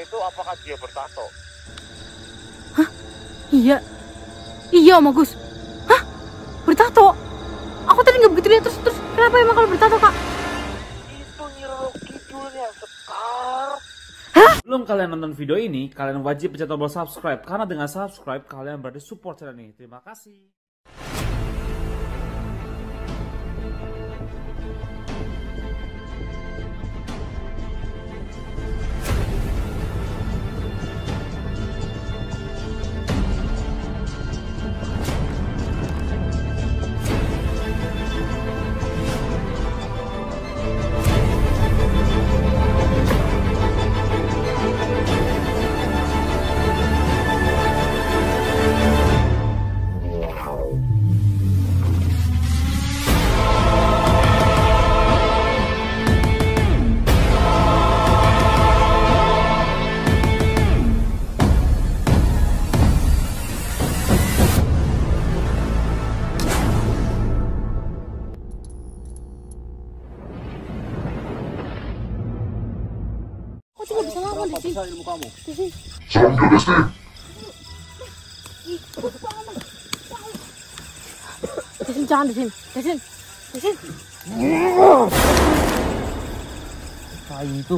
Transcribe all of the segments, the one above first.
itu apakah dia bertato? Iya. Iya, Om Agus. Hah? Bertato? Aku tadi nggak begitu lihat terus terus kenapa emang kalau bertato, Kak? Itu Nyiro Kidulnya Sekar. Belum kalian nonton video ini, kalian wajib pencet tombol subscribe karena dengan subscribe kalian berarti support channel ini. Terima kasih. Sini jangan di sini. Di sini. Di sini. Tai itu.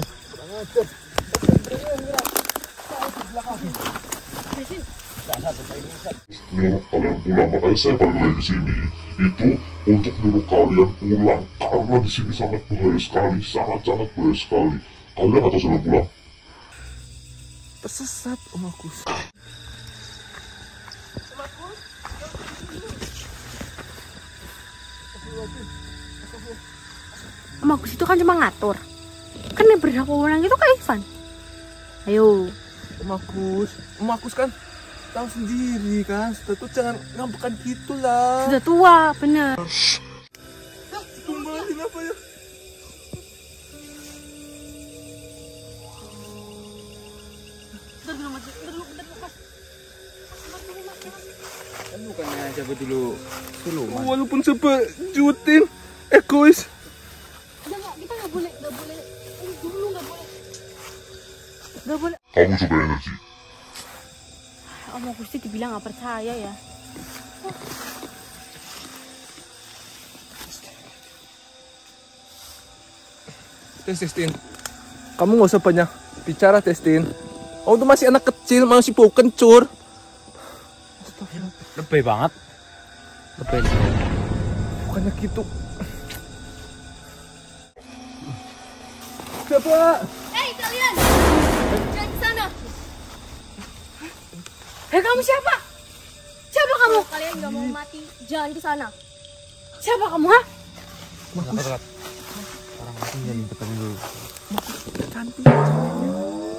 Di sini. nyuruh kalian pulang makanya saya balik lagi ke sini itu untuk nyuruh kalian pulang karena di sini sangat bahaya sekali sangat sangat bahaya sekali kalian atau sudah pulang tersesat Om Agus. Om Agus itu kan cuma ngatur. Kan yang berhak wewenang itu Kak Ivan. Ayo. Om Agus, Om Agus kan tahu sendiri kan, sudah tuh jangan ngambekan gitu lah. Sudah tua, bener. Tumbalin apa ya? Bentar dulu, Mas. Bentar dulu, bentar dulu, Mas. Kan bukannya coba dulu. Walaupun sebejutin, egois. Nggak boleh. kamu coba energi Om Agus itu dibilang nggak percaya ya. Tes testin. Kamu nggak usah banyak bicara testin. Kamu tuh masih anak kecil, masih bau kencur. Lebay banget. Lebay. Bukannya gitu. Siapa? Hei kalian, jangan ke sana. Hei kamu siapa? Siapa kamu? Kalian nggak mau mati, jangan ke sana. Siapa kamu, ha? Orang mati jadi ketemu dulu.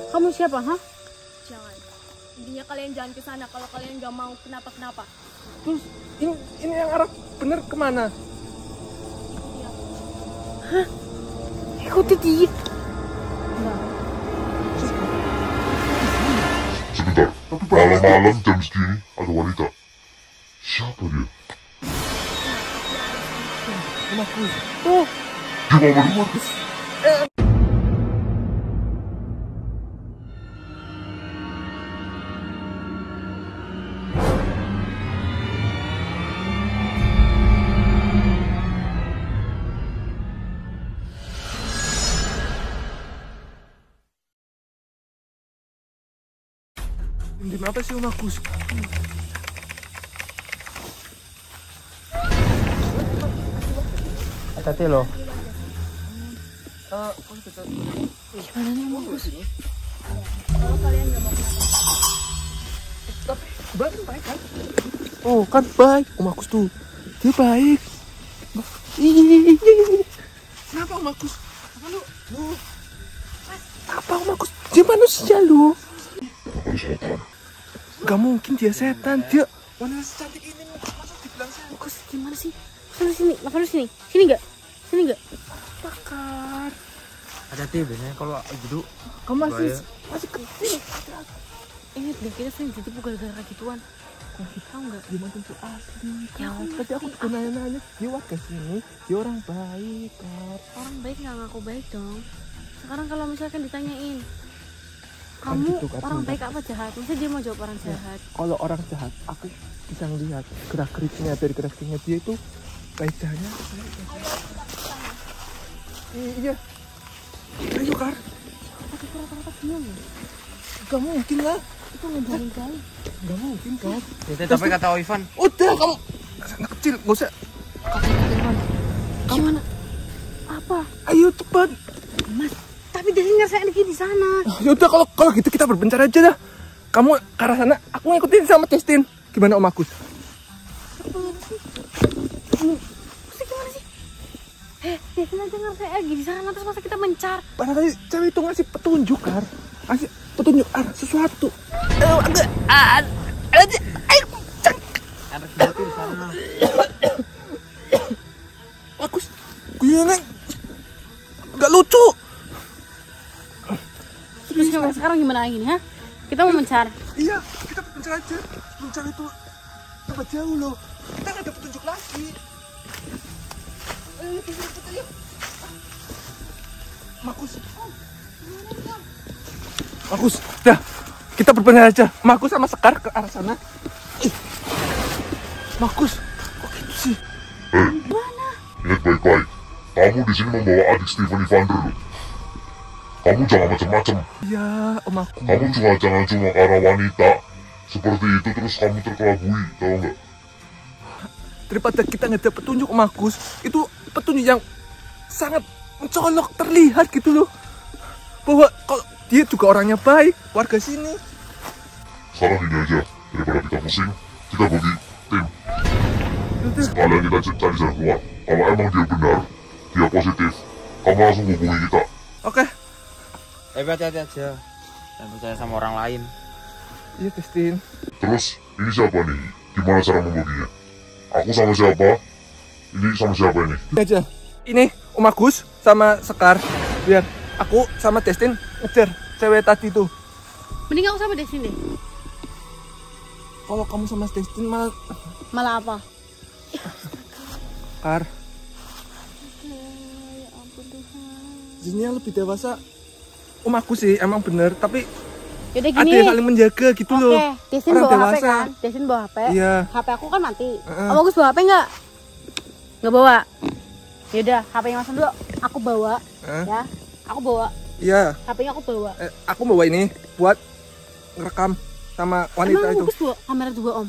Kamu siapa, ha? Jangan. Intinya kalian jangan ke sana kalau kalian nggak mau kenapa-kenapa. Terus ini ini yang arah bener ke mana? Ikuti dia. sebentar malam-malam jam segini ada wanita. Siapa dia? Om Agus. Tuh, Ini apa sih Om Agus? Hati-hati loh. Eh, gimana nih, Om Agus? baik, baik kan? Oh, kan baik. Om Agus tuh. Dia baik. Ih, Kenapa Om Agus? Apa lu? Lu. Apa Om Agus? Dia manusia lu. setan Gak mungkin dia setan. Dia wanita secantik ini masa dibilang setan? Agus, gimana sih? Sana sini, makan sini. Sini nggak? Sini nggak? Bakar. Hati-hati biasanya kalau gitu. Kamu masih Bahaya. masih kecil. Ingat deh, kita sering ditipu gara-gara gituan. Tahu nggak? Dia mantan tuh asli. Ya, Kak. aku Tadi aku ngerti. juga nanya-nanya. Dia warga sini. Dia orang baik. Orang baik nggak ngaku baik dong. Sekarang kalau misalkan ditanyain, Kamu gitu, orang baik apa jahat? Masa dia mau jawab orang jahat? kalau orang jahat aku bisa ngelihat gerak geriknya dari gerak geriknya dia itu baik jahatnya iya ayo kar Tapi rata-rata bingung ya. gak mungkin lah Itu ngejalan kali. gak mungkin kar Itu tapi kata Ivan. udah kamu anak kecil gak usah Gimana? Apa? ayo cepat Mas, tapi dia ngerasain lagi di sana. yaudah kalau kalau gitu kita berbencar aja dah kamu ke arah sana aku ngikutin sama Testin gimana om Agus Terus gimana sih? Eh, dia aja ngerasain lagi di sana terus masa kita mencar? barangkali cewek itu ngasih petunjuk kar ngasih petunjuk arah sesuatu ayo agak ah, ayo ayo cang. Agus gue neng nggak lucu Gimana sekarang gimana lagi nih, ha? Kita mau mencar. iya kita berbencar aja. Bencar itu tempat jauh loh. Kita nggak ada petunjuk lagi. Ayo kita cepet ayo Makus Makus dah. Kita berbencar aja. Makus sama Sekar ke arah sana. Ih. Makus kok gitu sih? Ingat baik-baik, kamu di sini membawa adik Steven Evander loh. Kamu jangan macam-macam. iya Om Makus Kamu juga jangan cuma karena wanita seperti itu terus kamu terkelabui, tahu nggak? daripada kita ada petunjuk Om Agus itu petunjuk yang sangat mencolok terlihat gitu loh bahwa kalau dia juga orangnya baik warga sini Sekarang gini aja, daripada kita pusing, kita bagi tim. Sekalian kita cari jalan keluar. Kalau emang dia benar, dia positif, kamu langsung hubungi kita. oke Tapi hati-hati aja. Jangan percaya sama orang lain. iya Testin Terus, ini siapa nih? Gimana cara membaginya? Aku sama siapa? Ini sama siapa ini? ini aja ini Om Agus sama Sekar biar aku sama Testin ngejar cewek tadi tuh Mending aku sama Desin deh. kalau kamu sama Testin malah Malah apa? Kar Ya ampun Tuhan. jinnya lebih dewasa Om Agus sih emang bener tapi Yaudah ada gini. yang saling menjaga gitu Oke, loh Desin Orang bawa HP kan? Desin bawa HP. Iya. HP aku kan mati. Heeh. Om Agus bawa HP nggak? Nggak bawa. Yaudah, HP-nya Mas dulu aku bawa. Hah? Ya, aku bawa. iya HP-nya aku bawa. eh, aku bawa ini buat ngerekam sama wanita Emang itu Agus bawa kamera juga Om?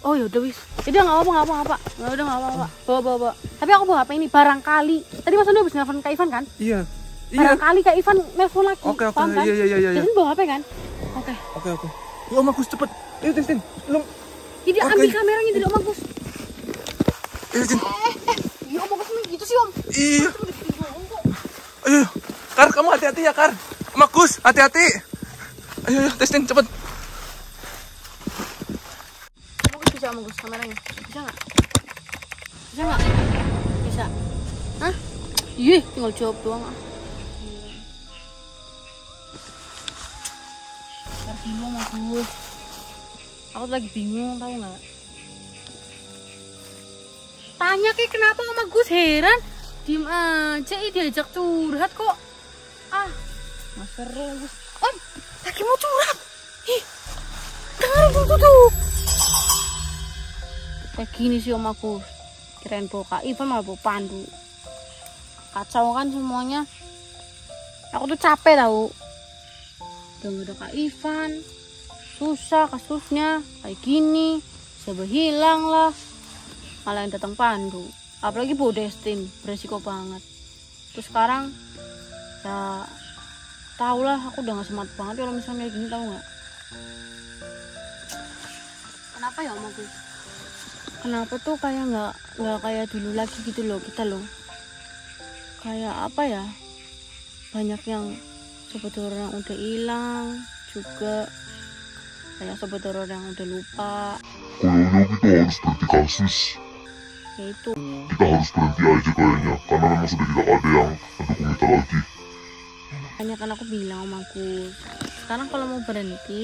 Oh yaudah wis. Yaudah nggak apa-apa, nggak apa-apa. Nggak udah nggak apa-apa. Bawa, bawa, bawa. Tapi aku bawa HP ini barangkali. Tadi Mas Dodo habis nelfon Kak Ivan kan? iya iya Barangkali Kak Ivan nelfon lagi. Oke, oke. Paham kan? Iya, iya, iya, iya. Desin bawa HP kan? Oke. Oke oke. Ya Om Agus cepet. Ayo Testin. Belum. Jadi Oke. ambil kameranya dari Om Agus. Ayo Testin. Ya Om Agus gitu sih Om. Iya. Ayo. Kar kamu hati-hati ya Kar. Om Agus hati-hati. Ayo ayo Testin cepet. Om Agus bisa Om Agus kameranya? Bisa nggak? Bisa nggak? Bisa. Hah? Iya, tinggal jawab doang ah. Agus. Aku tuh lagi bingung tahu nggak? Tanya kayak kenapa Om Agus heran? Diem aja, ih diajak curhat kok. Ah, nggak seru Agus. Om, lagi mau curhat. Ih, dengerin dulu tuh. Kayak gini sih Om. Kirain bawa Kak Ivan malah Pandu. Kacau kan semuanya. Aku tuh capek tau. Udah gak ada Kak Ivan. Susah kasusnya. Kayak gini. Siapa hilang lah. Malah yang datang Pandu. Apalagi bawa Destin. Beresiko banget. Terus sekarang. Ya. Tau lah aku udah gak semangat banget kalau misalnya kayak gini tau gak. Kenapa ya Om Agus? kenapa tuh kayak nggak nggak kayak dulu lagi gitu loh kita loh kayak apa ya banyak yang sobat horor yang udah hilang juga kayak sobat horor yang udah lupa Koyoyo kita harus berhenti kasus. ya itu Kita harus berhenti aja kayaknya, karena memang sudah tidak ada yang mendukung kita lagi. hanya kan aku bilang sama aku sekarang kalau mau berhenti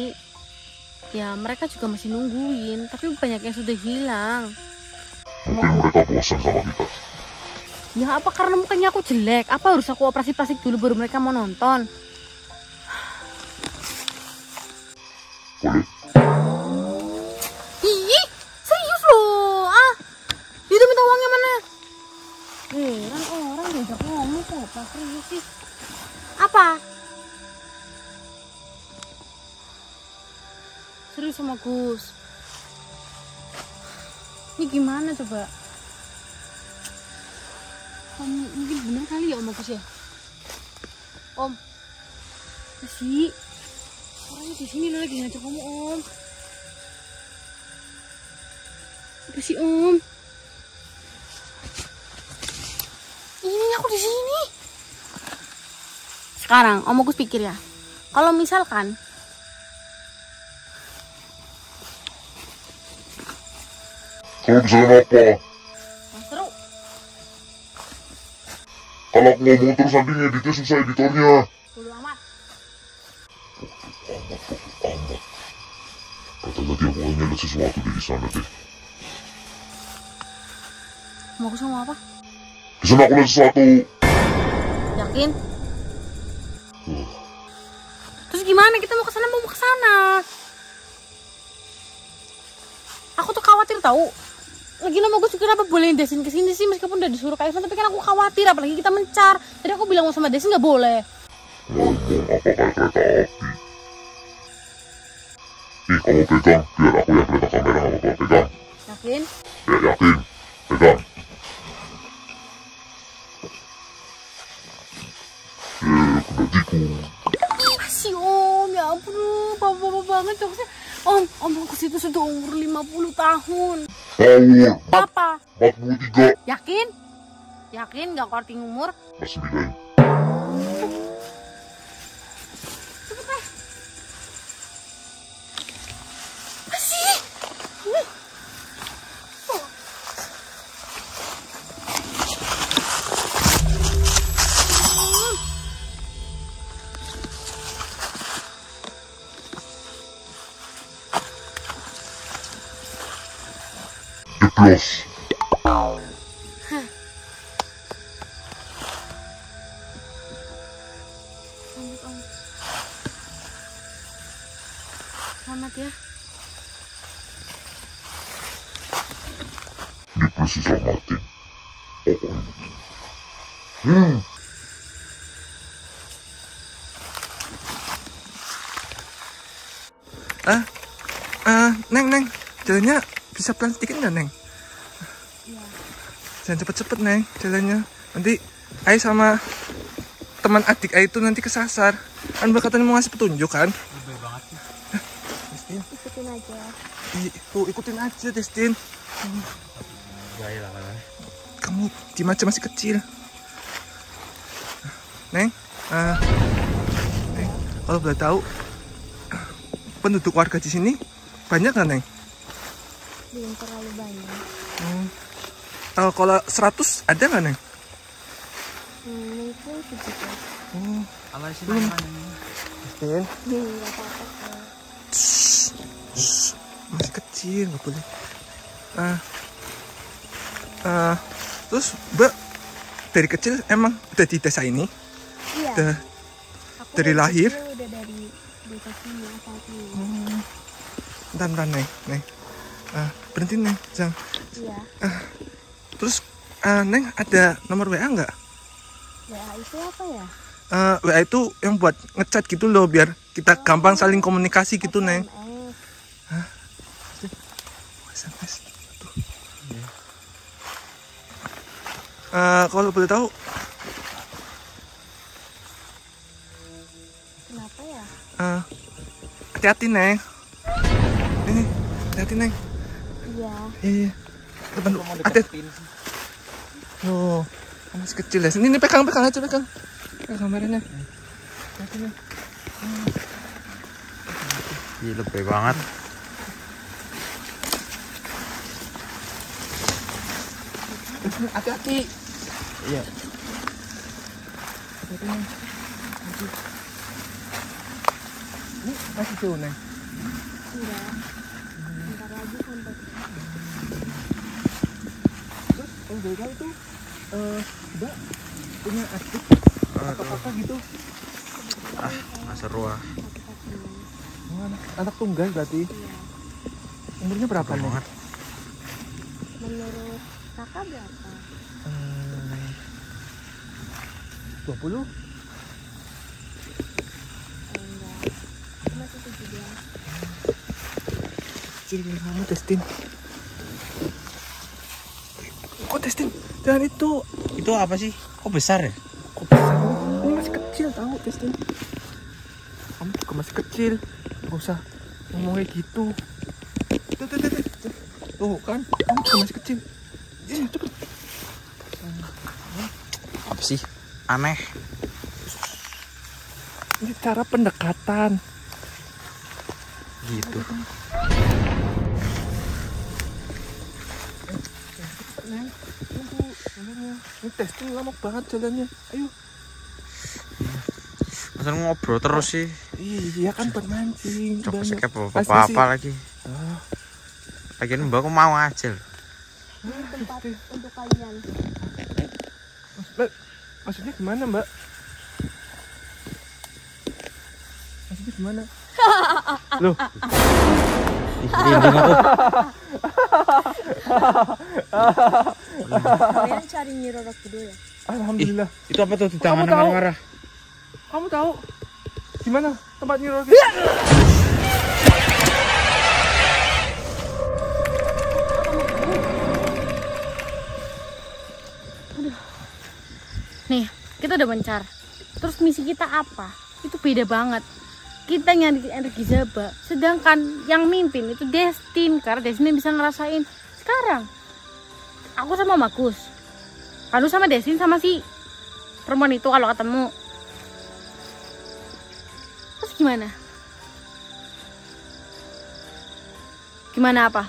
ya mereka juga masih nungguin tapi banyak yang sudah hilang Mungkin mereka bosan sama kita. ya apa karena mukanya aku jelek apa harus aku operasi plastik dulu baru mereka mau nonton Boleh? Ih, serius loh. Ah, itu minta uangnya mana? Heran orang diajak ngomong kok nggak serius sih. Apa? Serius sama Gus. Ini gimana coba? Om, mungkin bener kali ya Om Agus ya? Om, apa sih? Orangnya di sini lagi ngajak kamu Om. Apa sih Om? Ini aku di sini. Sekarang Om Agus pikir ya, kalau misalkan Kalau misalnya apa? seru, Kalau aku ngomong terus nanti ngeditnya susah editornya. Tadi aku lihat sesuatu di sana deh. Om Agus mau apa? Di sana aku lihat sesuatu. Yakin? Terus gimana kita mau ke sana mau ke sana? Aku tuh khawatir tahu. Lagi nama gue kenapa boleh Desin ke sini sih meskipun udah disuruh Kak Ivan tapi kan aku khawatir apalagi kita mencar. Tadi aku bilang mau sama Desin nggak boleh. Ngomong apa kayak kereta api. Nih, kamu pegang, biar aku yang perintah kamera kau pegang. Yakin? Ya, yakin. Pegang. Eh, kena tikung. Masih om, ya ampun, bapak-bapak banget jokesnya. Om, om aku situ sudah umur 50 tahun. Power. Apa? 43. Yakin? Yakin nggak korting umur? Masih bilang. Selamat om. Selamat ya. Hmm. Ah, ah, neng, neng, jalannya bisa pelan sedikit nggak, neng? Jangan cepet-cepet, neng, jalannya. Nanti Ai sama teman adik Ai itu nanti kesasar. Kan berkatanya mau ngasih petunjuk kan? Ikutin aja. Ih, tuh ikutin aja, Destin. Baiklah kan. Kamu masih kecil. Neng, ah, neng, kalau boleh tahu, penduduk warga di sini banyak nggak, Neng? Belum terlalu banyak. Eh, kalau 100 ada nggak, Neng? Hmm, mungkin segitu. Oh, Apa sih Belum. namanya? Destin. Hmm, shh, masih kecil nggak boleh ah ah, terus mbak dari kecil emang udah di desa ini Iya. udah Aku dari lahir? kecil Udah dari desa sini asal sini. oh, bentar bentar neng neng ah, berhenti neng jangan Iya. Terus ah, neng ada nomor wa nggak? WA itu apa ya? Ah, wa itu yang buat ngechat gitu loh biar kita gampang saling komunikasi gitu neng. SMS. SMS Ah, kalau boleh tahu Kenapa ya? Ah, hati-hati neng. Ini hati-hati neng. Iya. iya depan hati oh kamu masih kecil ya. Sini nih pegang pegang aja pegang. Pegang kameranya Ih, lebih banget. hati-hati. Iya. ini masih jauh neng Iya. Bentar lagi sampai. Tuh eh mbak punya adik atau apa gitu Ah, nggak seru ah. Anak, anak tunggal berarti. Iya. Umurnya berapa nih? Menurut kakak berapa? Hmm, 20? Enggak. Masih 17. Kecil kayak kamu testin. Kok Jangan itu. Itu apa sih? Kok besar ya? Kok besar? Ini masih kecil tahu testin. Kamu juga masih kecil. Gak usah ngomong kayak gitu. Tuh, tuh, tuh, tuh. Tuh kan, kamu juga masih kecil. Sini, cepet. Apa sih? Aneh. Ini cara pendekatan. Gitu. Neng, tunggu. Jalannya. Ini testing lama banget jalannya. Ayo. Masa ngobrol terus sih? Iya kan buat mancing. Coba sekep apa-apa masih- lagi. Ah, Lagian mbak aku mau aja loh. Tempat untuk kalian. Mas, Mbak, maksudnya gimana mbak? Maksudnya gimana? Loh. Kalian cari Nyi Roro Kidul ya? alhamdulillah. Itu apa tuh di tangan tahu? marah? Kamu tahu gimana tempatnya Rocky? Nih, kita udah mencar. Terus misi kita apa? Itu beda banget. Kita nyari energi Zaba, sedangkan yang mimpin itu Destin karena Destin bisa ngerasain sekarang. Aku sama Bagus. Kamu sama Destin sama si perempuan itu kalau ketemu. Terus gimana? Gimana apa?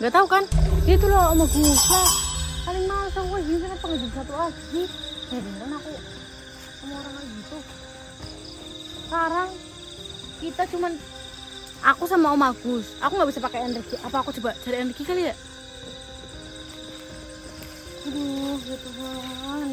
Gak tahu kan? Itu loh sama Gus lah. Paling males aku gini kenapa nggak jadi satu lagi? Ya beneran aku sama orang kayak gitu. Sekarang kita cuman aku sama Om Agus. Aku nggak bisa pakai energi. Apa aku coba cari energi kali ya? Aduh, ya Tuhan.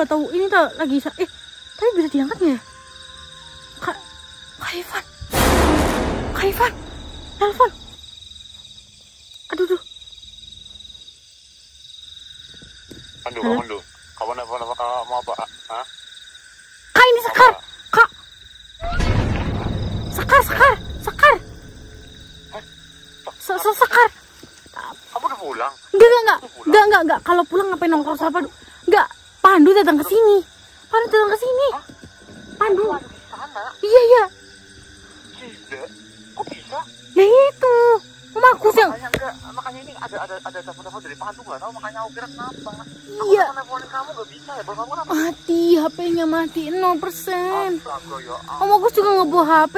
Nggak tahu. Ini tak lagi eh, tapi bisa diangkat nggak ya? Kak, Kak Ivan. Kak Ivan. Telepon. Aduh, duh. Halo? Pandu. Kamu apa apa mau apa? Hah? Kak, ini Sekar. Kak. Sekar, Sekar. Sekar. Se -se Sekar. Kamu udah pulang? Enggak, enggak, enggak. Enggak, enggak. Kalau pulang ngapain nongkrong sama Pandu? Datang ke sini. Pandu datang ke sini. Pandu. Iya, iya. Kok bisa? Ya itu. Om Agus yang Makanya enggak, makanya ini ada ada ada telepon-telepon dari Pandu nggak tahu makanya aku kira kenapa. Iya. Aku teleponin kamu nggak bisa ya, kamu kenapa? mati, HP-nya mati 0%. Astaga ya Om Agus juga ngebawa HP.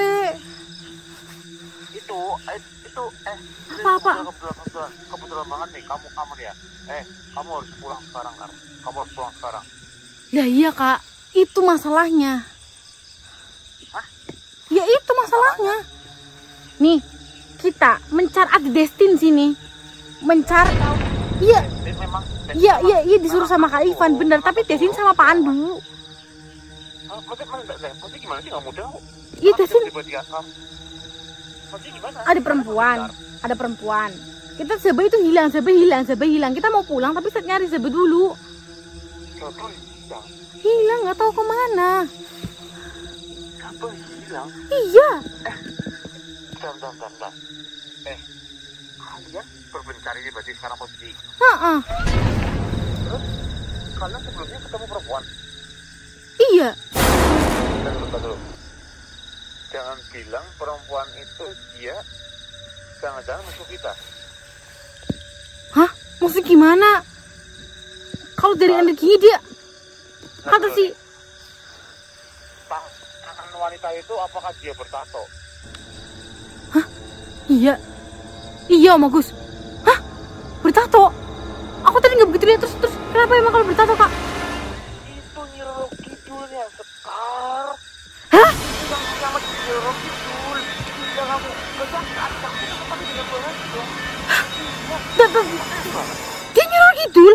itu eh, itu eh Apa-apa? kebetulan, kebetulan, kebetulan, kebetulan banget nih kamu kamu ya eh kamu harus pulang sekarang kan kamu harus pulang sekarang Ya iya, Kak. Itu masalahnya. Hah? Ya itu masalahnya. Nih, kita mencar Destin sini. Mencar Iya, iya, iya, iya disuruh sama Kak Ivan, bener. Tapi. Destin sama Pandu. Hah, maksudnya gimana sih nggak mudah kok Iya, Destin tiba-tiba ada perempuan, ada perempuan. Kita Zeba itu hilang, Zeba hilang, Zeba hilang. Kita mau pulang tapi set nyari Zeba dulu. hilang nggak tahu ke mana. siapa hilang Iya, bentar bentar bentar, bentar eh kalian berbencar ini berarti sekarang posisi Heeh. terus kalian sebelumnya ketemu perempuan iya. Bentar bentar dulu. Jangan bilang perempuan itu dia jangan-jangan musuh kita. Hah? Maksudnya gimana? Kalau dari energinya dia kata dulu si nih, Tang- tangan wanita itu apakah dia bertato? Iya. Iya, Om Agus. Hah? Bertato? Aku tadi nggak begitu lihat terus terus kenapa emang kalau bertato, Kak? Dan, dia nyerah Kidul?